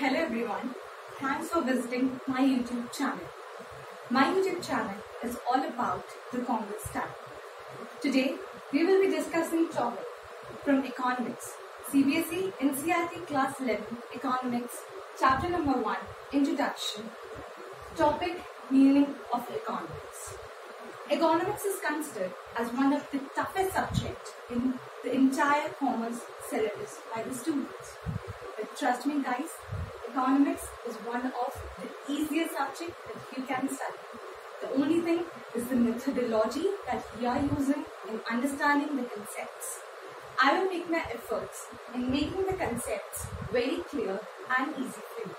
Hello everyone. Thanks for visiting my YouTube channel. My YouTube channel is all about the Congress study. Today we will be discussing topic from economics, CBSE NCERT class 11 economics chapter number 1 introduction. Topic meaning of economics. Economics is considered as one of the toughest subjects in the entire commerce syllabus by the students. But trust me guys, economics is one of the easiest subject that you can study. The only thing is the methodology that we are using in understanding the concepts. I will make my efforts in making the concepts very clear and easy for you.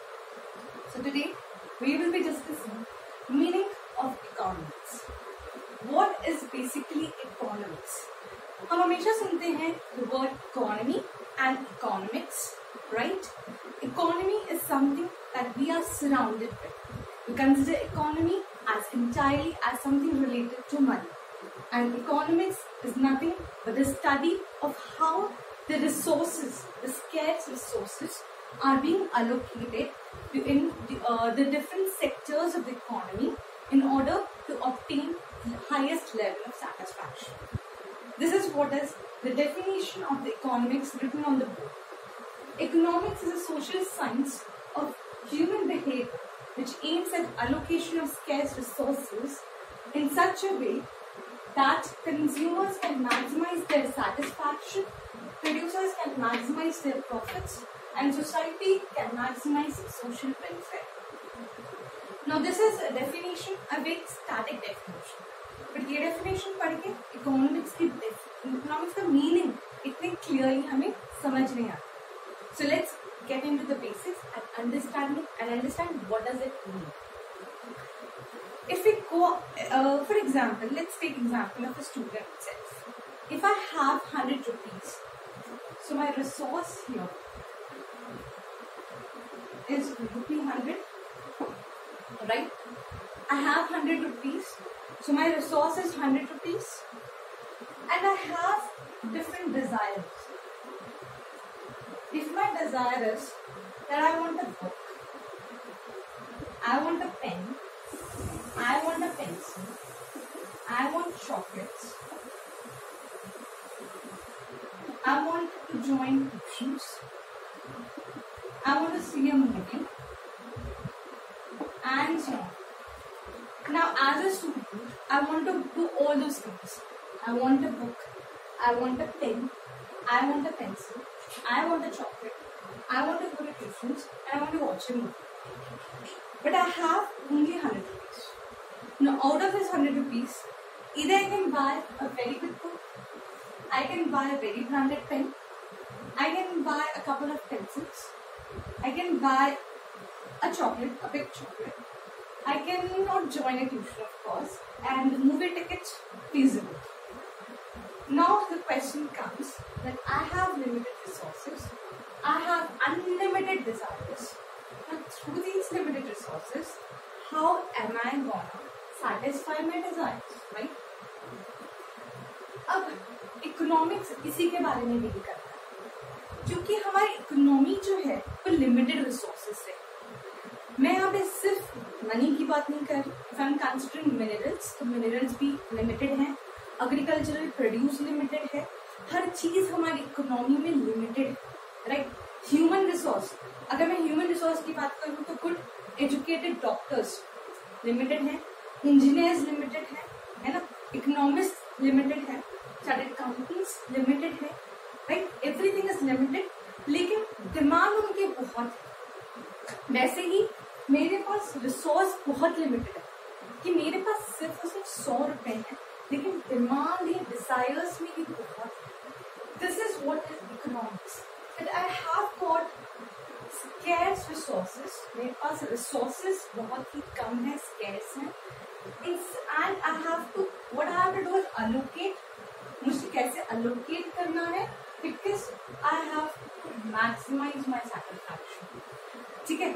So today we will be discussing meaning of economics. What is basically economics? हम हमेशा सुनते हैं the word economy and economics, right? Economy is something that we are surrounded with. We consider economy as entirely as something related to money. And economics is nothing but the study of how the resources, the scarce resources, are being allocated in the, uh, the different sectors of the economy in order to obtain the highest level of satisfaction. This is what is the definition of the economics written on the board. Economics is a social science of human behavior which aims at allocation of scarce resources in such a way that consumers can maximize their satisfaction, producers can maximize their profits, and society can maximize social welfare. Now this is a definition, a very static definition. But ये definition पढ़ के economics की economics का meaning इतने clearly हमें समझ नहीं आता so let's get into the basics and understand it and understand what does it mean. If we go, uh, for example, let's take example of a student itself. If I have 100 rupees, so my resource here is rupee 100, right? I have 100 rupees, so my resource is 100 rupees and I have different desires if my desire is that I want a book, I want a pen, I want a pencil, I want chocolates, I want to join tuitions, I want to see a movie, and so on. Now, as a student, I want to do all those things. I want a book, I want a pen, I want a pencil, I want a chocolate, I want to go to and I want to watch a movie. But I have only 100 rupees. Now, out of this 100 rupees, either I can buy a very good book, I can buy a very branded pen, I can buy a couple of pencils, I can buy a chocolate, a big chocolate. I cannot join a tuition, of course, and movie tickets feasible. Now the question comes that I have limited resources, I have unlimited desires, but through these limited resources, how am I gonna satisfy my desires, right? अब economics इसी के बारे में deal करता है क्योंकि हमारी economy जो है वो लिमिटेड रिसोर्सेज है मैं यहाँ पे सिर्फ़ मनी की बात नहीं कर रही if I am considering minerals तो मिनरल्स भी लिमिटेड हैं एग्रीकल्चरल प्रोड्यूस लिमिटेड है हर चीज़ हमारी इकोनॉमी में लिमिटेड राइट ह्यूमन रिसोर्स अगर मैं ह्यूमन रिसोर्स की बात करूँ तो गुड एजुकेटेड डॉक्टर्स लिमिटेड है इंजीनियर्स लिमिटेड है है ना? इकोनॉमिस्ट लिमिटेड है चार्टेड कंपनीज़ लिमिटेड है राइट एवरीथिंग इज़ लिमिटेड लेकिन डिमांड उनके बहुत है। वैसे ही मेरे पास रिसोर्स बहुत लिमिटेड है, कि मेरे पास सिर्फ़ और सिर्फ़ सौ रुपए है, लेकिन डिमांड या डिजायर्स में भी बहुत this is what is economics that I have got scarce resources मेरे पास रिसोर्सेज बहुत ही कम है स्कैर्स हैं. And I have to what I have to do is allocate मुझे कैसे अलोकेट करना है? Because I have to maximise my satisfaction ठीक है?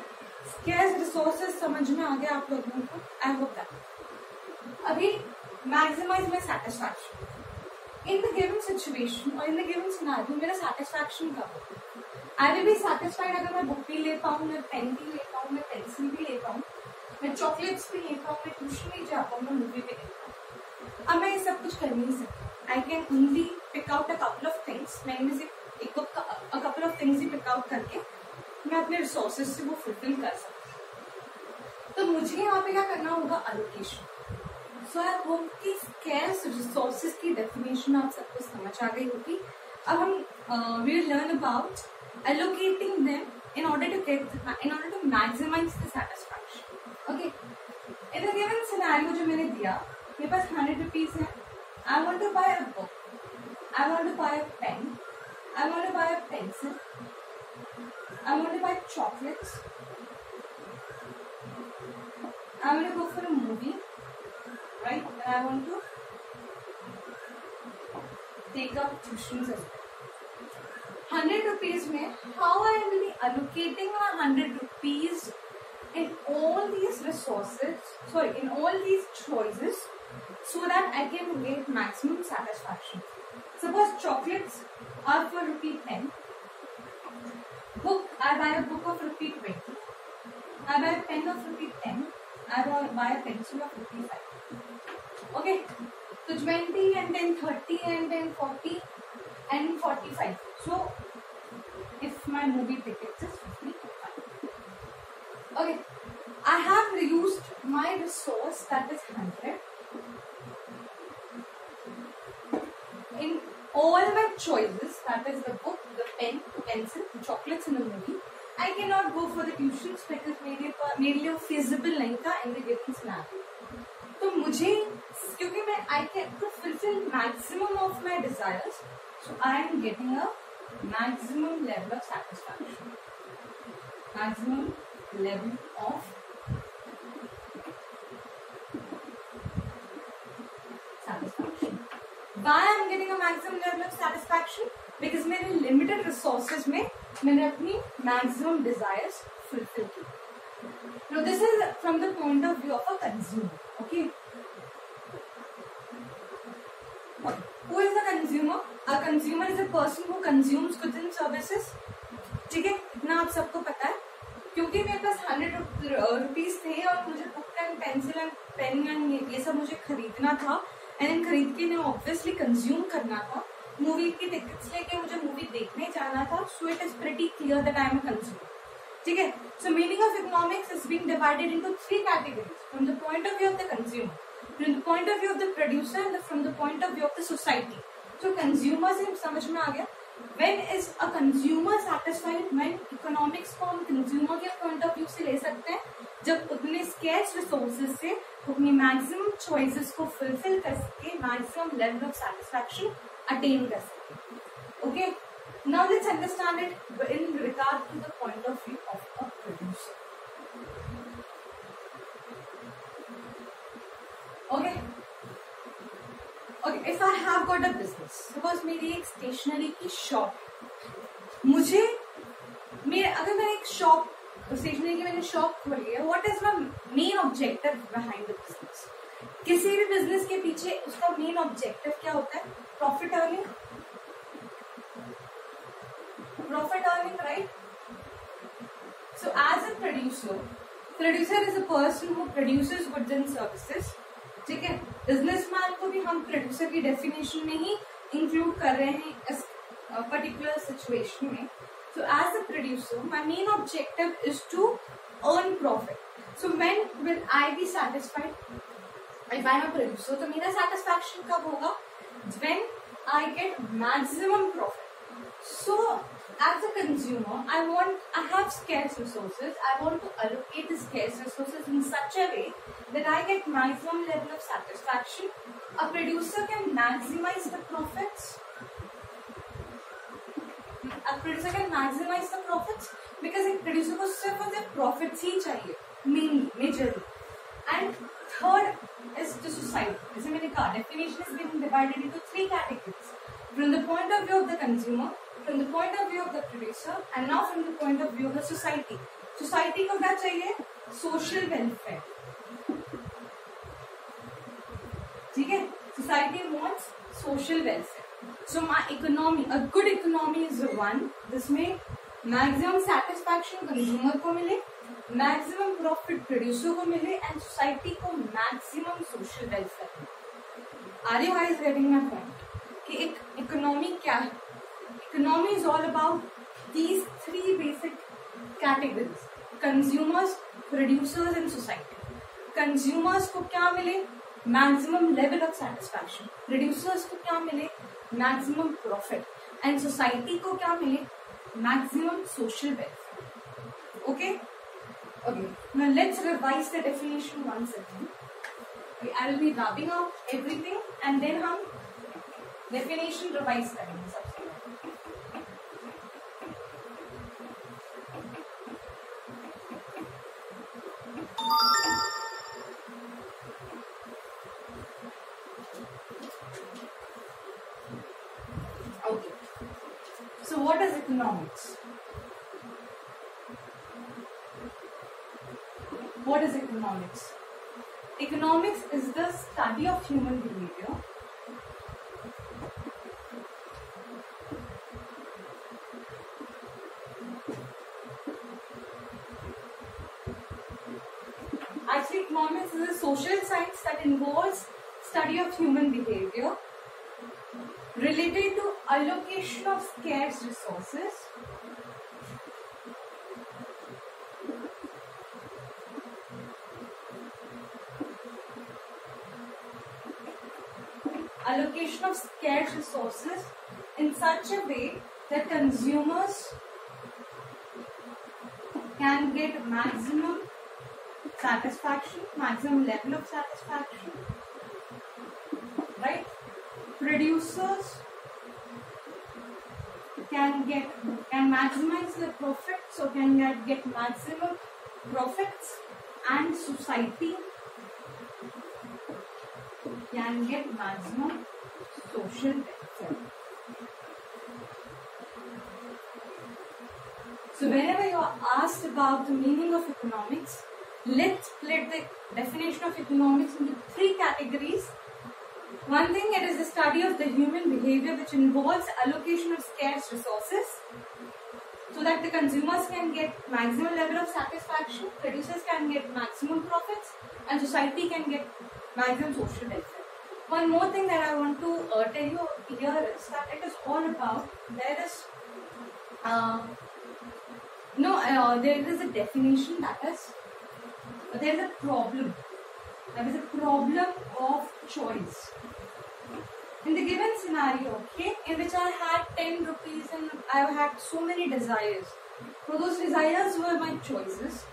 स्कैर्स रिसोर्सेज समझ में आ गया आप लोगों को? आई होप दैट अभी maximise my satisfaction in the given situation और इन द गिवन सिनारियो मेरा सेटिस्फैक्शन हो? आई विल बी सेटिस्फाइड अगर मैं बुक भी ले पाऊँ, मैं पेन भी ले पाऊँ, मैं पेंसिल भी ले पाऊँ, मैं चॉकलेट्स भी ले पाऊँ, मैं ट्यूशन भी जा पाऊँ, मैं मूवी भी ले पाऊँ, अब मैं ये सब कुछ कर नहीं सकती। I can only pick out a couple of things मैं इनमें से एक कपल ऑफ़ थिंग्स ही पिक आउट करके मैं अपने रिसोर्सेज से वो फुलफिल कर सकती तो मुझे यहाँ पे क्या करना होगा? अलोकेशन सो आई होप कि स्कैर्स रिसोर्सेज की डेफिनेशन आप सबको समझ आ गई होगी। अब हम we learn about allocating them in order to get in order to maximise the satisfaction okay in the given scenario जो मैंने दिया, मेरे पास हंड्रेड रुपीज़ है। I want to buy a book I want to buy a pen I want to buy a pencil I want to buy chocolates I want to go for a movie right? And I want to take up tuitions as well. 100 rupees mein, how I will be allocating my 100 rupees in all these resources, sorry, in all these choices so that I can get maximum satisfaction. Suppose chocolates are for rupee 10. Book, I buy a book of rupee 20. I buy a pen of rupee 10. I buy a pencil of rupee 5. Okay तो twenty and then thirty and then forty and forty five so if my movie ticket okay I have use my resource that is hundred in all my choice that is the book the pen pencil chocolates in the movie I can not go for the tuition मेरे लिए feasible नहीं था इन दिविंग snap तो मुझे क्योंकि मैं I can to fulfill maximum of my desires, so I am getting a maximum level of satisfaction. Maximum level of satisfaction. Why I am getting a maximum level of satisfaction? Because मेरे limited resources में मैंने अपनी maximum desires fulfill की. Now this is from the point of view of a consumer. Okay. Who is the consumer? A consumer is a person who consumes goods and services. ठीक है? इतना आप सबको पता है। क्योंकि मेरे पास हंड्रेड रुपीज़ थे और मुझे book and pencil and pen and ये सब मुझे खरीदना था। एंड खरीद के इन्हें ऑब्वियसली कंज्यूम करना था। मूवी की टिकट्स लेके मुझे मूवी देखने जाना था। So it is pretty clear that I am consumer ठीक है? So meaning of economics is being divided into three categories from the point of view of the consumer from the point of view of the producer and from the point of view of the society तो consumer से समझ में आ गया? When is a consumer satisfied when economics को हम consumer के point of view से ले सकते हैं? जब उतने स्केच रिसोर्सेज से अपनी मैक्सिमम चॉइसेस को फुलफिल कर सके maxim level of satisfaction attain कर सके। Okay now let's understand it in regard to the point of view okay, if i have got a business, suppose मेरी एक स्टेशनरी की शॉप मुझे, मेरे, अगर मैं एक शॉप स्टेशनरी की मैंने शॉप खोली है what is my main objective behind the business किसी भी बिज़नेस के पीछे उसका मेन ऑब्जेक्टिव क्या होता है? Profit earning profit earning right so as a producer producer is a person who produces goods and services ठीक है? बिजनेसमैन को भी हम प्रोड्यूसर की डेफिनेशन में ही इंक्लूड कर रहे हैं इस पर्टिकुलर सिचुएशन में। So as a producer my main objective is to earn profit so when will I be satisfied if I am producer तो मेरा सेटिस्फैक्शन कब होगा? When I get maximum profit so as a consumer, I want, I have scarce resources. I want to allocate the scarce resources in such a way that I get maximum level of satisfaction. A producer can maximize the profits. A producer can maximize the profits because a producer को सिर्फ़ और सिर्फ़ profits ही चाहिए mainly, majorly. And third is the society. जैसे मैंने कहा definition is being divided into three categories. From the point of view of the consumer, from the point of view of the producer and now from the point of view of the society society को क्या चाहिए? Social welfare ठीक है? Society wants social welfare so my economy a good economy is one जिसमें maximum satisfaction consumer को मिले maximum profit producer को मिले एंड सोसाइटी को maximum social welfare are you I getting my point कि एक इकोनॉमी क्या है? Economy is all about these three basic categories consumers producers and society consumers को क्या मिले? Maximum level of satisfaction producers को क्या मिले? मैक्सिमम प्रॉफिट एंड सोसाइटी को क्या मिले? Maximum social welfare okay Okay, now let's revise the definition once again. Okay, I will be rubbing out everything and then हम definition revise करेंगे. What is economics? What is economics? Economics is the study of human behavior. Actually, economics is a social science that involves study of human behavior related to allocation of scarce resources allocation of scarce resources in such a way that consumers can get maximum satisfaction, maximum level of satisfaction, right? Producers can get can maximize the profit, so can get, get maximum profits, and society can get maximum social welfare. So whenever you are asked about the meaning of economics, let's split the definition of economics into three categories. One thing it is the study of the human behavior which involves allocation of scarce resources so that the consumers can get maximum level of satisfaction, producers can get maximum profits and society can get maximum social welfare. One more thing that I want to uh, tell you here is that it is all about there is uh, no uh, there is a definition that is there is a problem there is a problem of choice in the given scenario okay in which I had 10 rupees and I had so many desires so those desires were my choices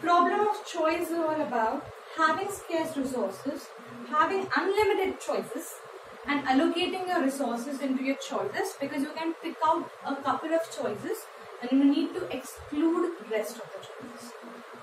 problem of choice is all about having scarce resources having unlimited choices and allocating your resources into your choices because you can pick out a couple of choices and you need to exclude rest of the choices.